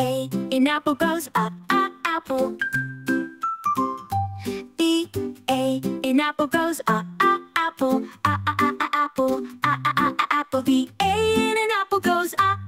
A in apple goes up, up, apple. B A in apple goes up, up, apple. A, a, a, a, apple. A, a, a, a, apple. B A in an apple goes up,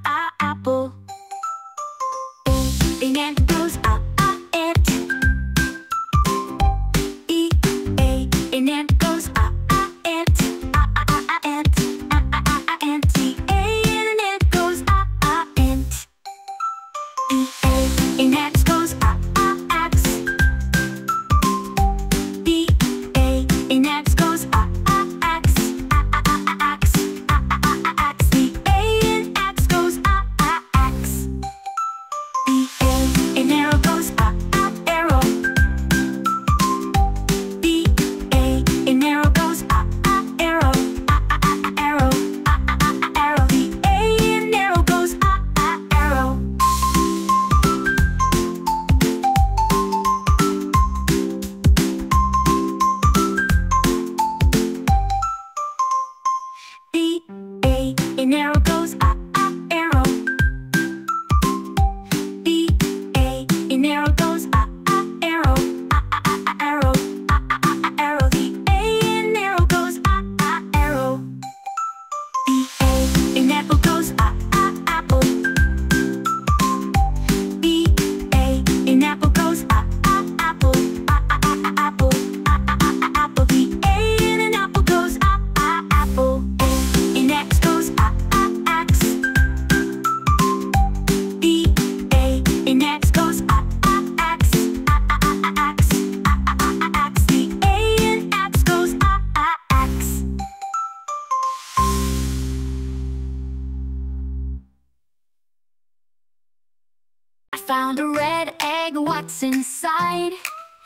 what's inside?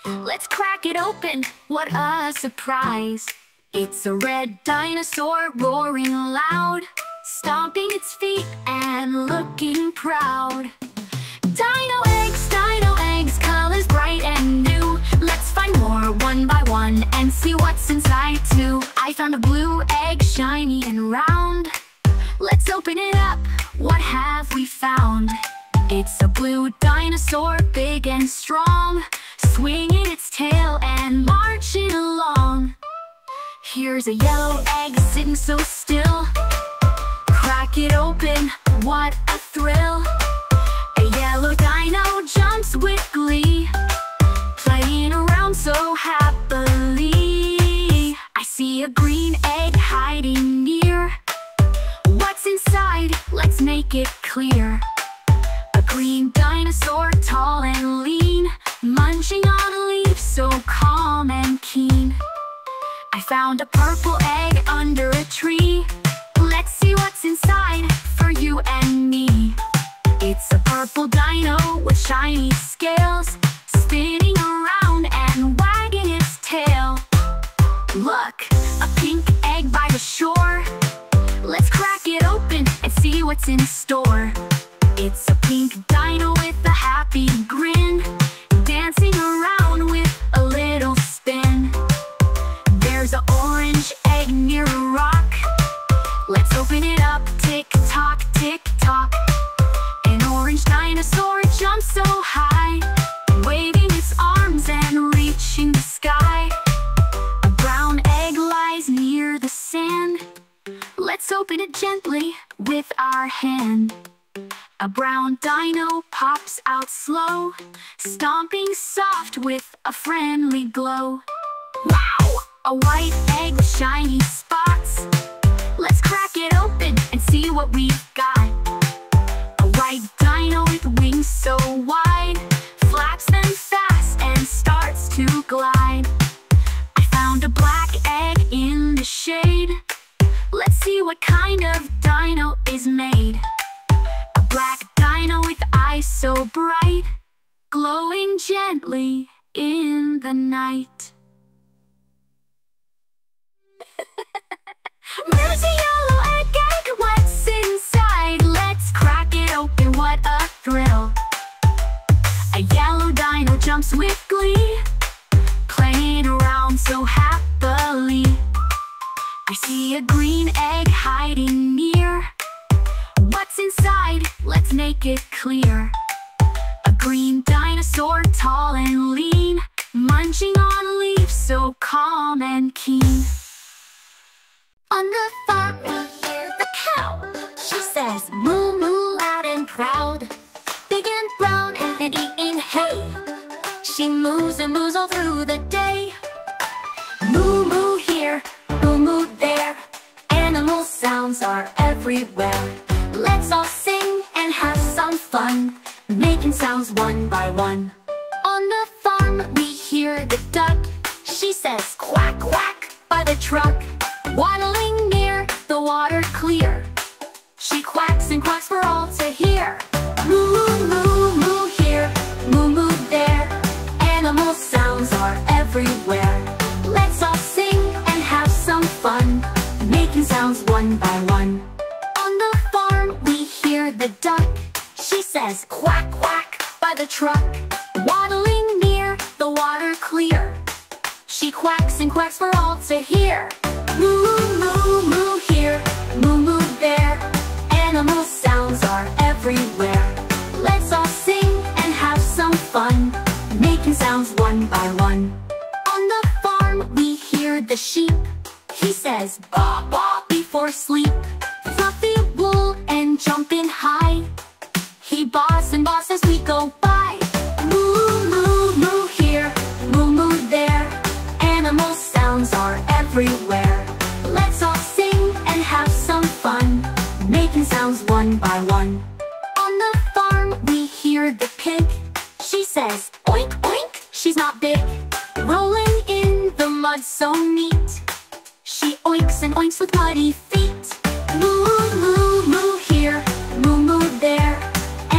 Let's crack it open, what a surprise! It's a red dinosaur roaring loud, stomping its feet and looking proud. Dino eggs, dino eggs, colors bright and new. Let's find more one by one and see what's inside too. I found a blue egg, shiny and round. Let's open it up, what have we found? It's a blue dinosaur, big and strong, swinging its tail and marching along. Here's a yellow egg sitting so still. Crack it open, what a thrill! On a leaf, so calm and keen. I found a purple egg under a tree. Let's see what's inside for you and me. It's a purple dino with shiny scales, spinning around and wagging its tail. Look, a pink egg by the shore. Let's crack it open and see what's in store. It's a pink dino with a happy open it up, tick tock, tick tock. An orange dinosaur jumps so high, waving its arms and reaching the sky. A brown egg lies near the sand. Let's open it gently with our hand. A brown dino pops out slow, stomping soft with a friendly glow. Wow! A white egg with shiny spots. Let's crack it open and see what we've got. A white dino with wings so wide, flaps them fast and starts to glide. I found a black egg in the shade. Let's see what kind of dino is made. A black dino with eyes so bright, glowing gently in the night. Dino jumps with glee, playing around so happily. I see a green egg hiding near. What's inside? Let's make it clear. A green dinosaur, tall and lean, munching on leaves so calm and keen. On the farm we hear the cow. She says She moves and moves all through the day. Moo moo here, moo moo there. Animal sounds are everywhere. Let's all sing and have some fun, making sounds one by one. On the farm we hear the duck. She says quack quack by the truck. Waddling near, the water clear. She quacks and quacks for all to hear. Moo moo Are everywhere. Let's all sing and have some fun, making sounds one by one. On the farm we hear the duck. She says quack quack by the truck. Waddling near, the water clear. She quacks and quacks for all to hear. Moo moo moo here, moo moo the sheep. He says baa baa before sleep. Fluffy wool and jumping high. He boss and boss as we go by. Moo moo moo here, moo moo there. Animal sounds are everywhere. Let's all sing and have some fun, making sounds one by one. On the farm we hear the pig. She says oink oink. She's not big, rolling mud so neat. She oinks and oinks with muddy feet. Moo moo moo here, moo moo there.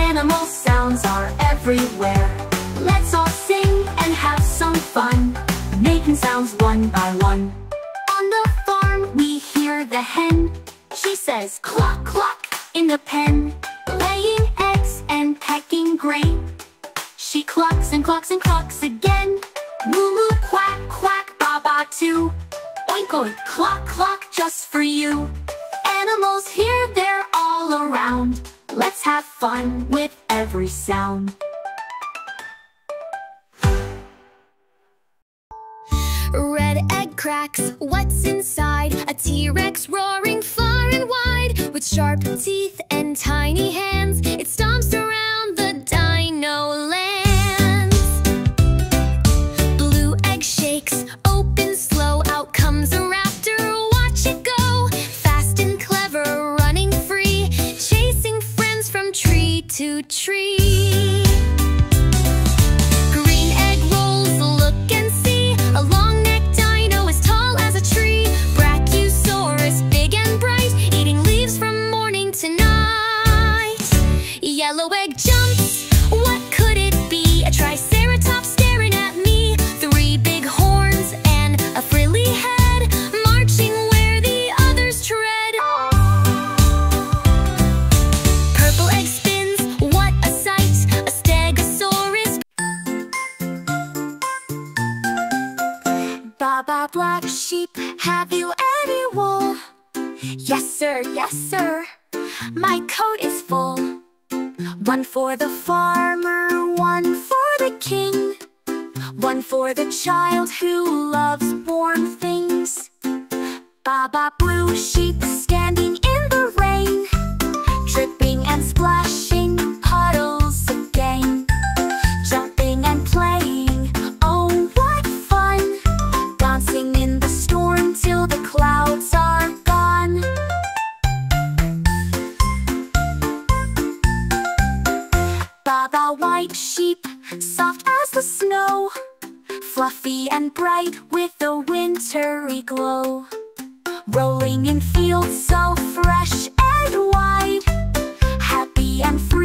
Animal sounds are everywhere. Let's all sing and have some fun, making sounds one by one. On the farm we hear the hen. She says cluck cluck in the pen, laying eggs and pecking grain. She clucks and clucks and clucks again. Moo moo quack Oink cluck cluck just for you. Animals here, they're all around. Let's have fun with every sound. Red egg cracks, what's inside? A T-Rex roaring far and wide With sharp teeth and tiny hands It's stomps to tree sheep, have you any wool? Yes sir, yes sir, my coat is full. One for the farmer, one for the king. One for the child who loves warm things. Baba blue sheep fluffy and bright with a wintry glow. Rolling in fields so fresh and wide, happy and free.